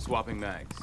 Swapping mags.